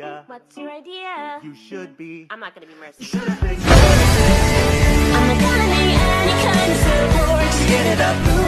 What's your idea? You should be. I'm not gonna be Mercy. Should have been. I'm not gonna any kind of support. Get it up.